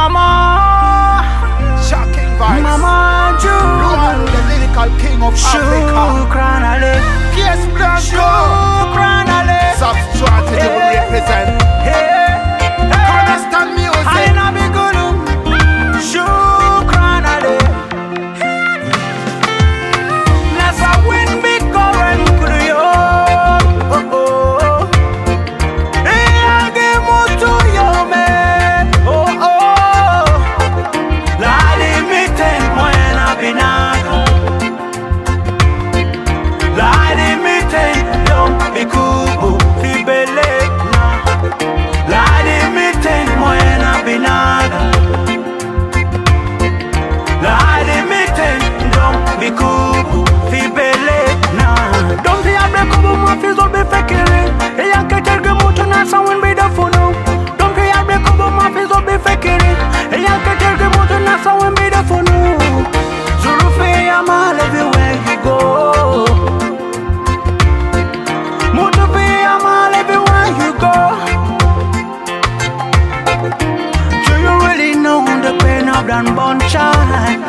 Mama, that born child?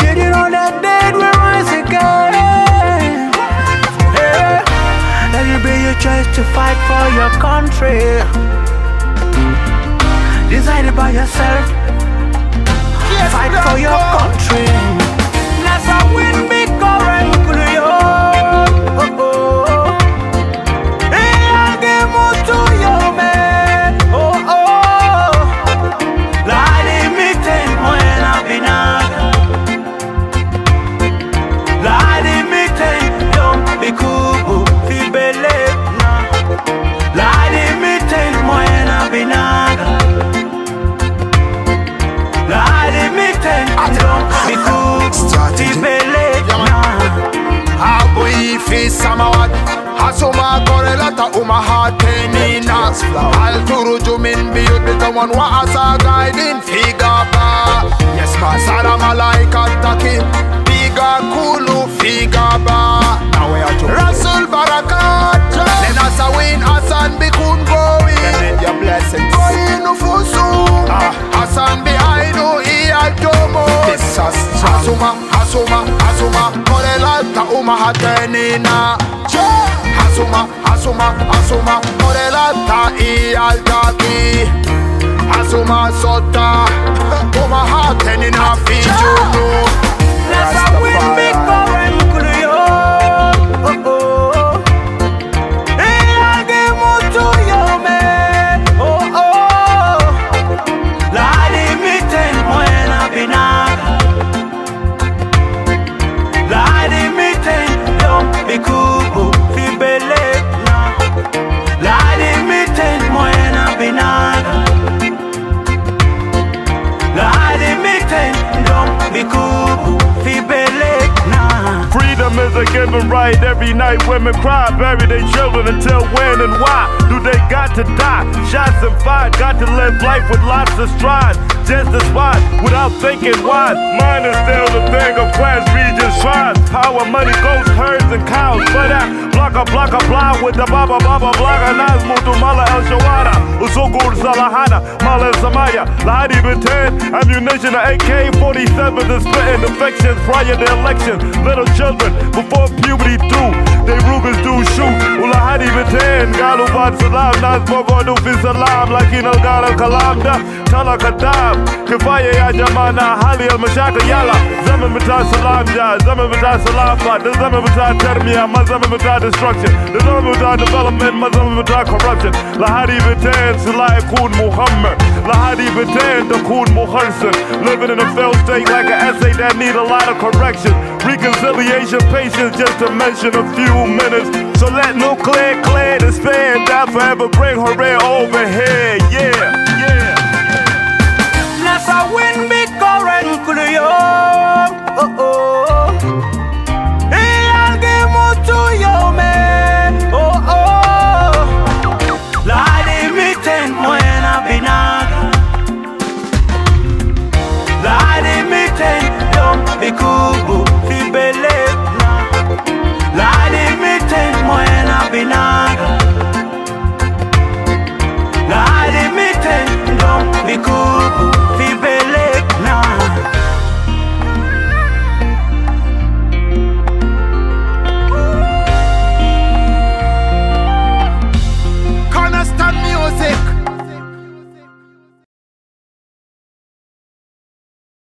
Did you know that dead will rise again? Yeah. Let it be your choice to fight for your country. Decided by yourself, Yes, fight for your country. Samawat Hasuma korelata uma hatenina Alturuju min biyut bitawan wa asa guiding figaba Yes ma sara malaika taki. Figa kulu figaba Now we are Korelata uma hatenina Hasuma, hasuma, hasuma Korelata iya taki Hasuma sota. Uma hatenina fijumu Freedom is a given right. Every night women cry, bury their children until when and why do they got to die? Shots and fight, got to live life with lots of strides. Just a spot without thinking wise. Mine is still the thing of class region shrines. Power, money, ghosts, herds, and cows. But that blocka, blocka, blah with the baba, baba, blocka, nas mutu mala el shawara. Usugur salahana, mala samaya. Lahadi miten, ammunition, a AK 47 is spitting infections prior to election. Little children before puberty through. They Rugers do shoot. Ulahadi miten, galu bad salam, nas bogodu fi salam. Lakino gala kalamda, tala kadab. Kifaya ya jamana, hali al mashaka yala. Zaman bata salam ja, zaman bata salam ba. Zaman bata termia, ma zaman bata destruction. The bata development, zaman bata corruption. Silai kun Muhammad. Lahadi miten, the kun muharsan. Living in a failed state like an essay that need a lot of correction. Reconciliation, patience, just to mention a few minutes. So let nuclear clear to spare and forever bring her over here, yeah. Cubo.